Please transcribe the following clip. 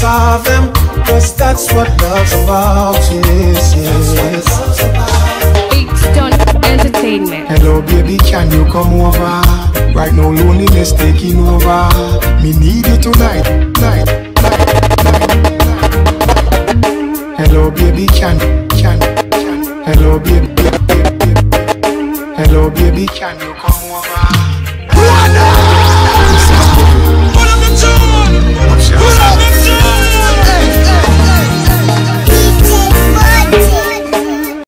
Cause that's what love's about, yes, yes. Big Stone Entertainment. Hello, baby, can you come over? Right now, loneliness taking over. Me need you tonight, night, night, night, night. Hello, baby, can, can, can. Hello, baby, baby, baby. Hello, baby, can you come over?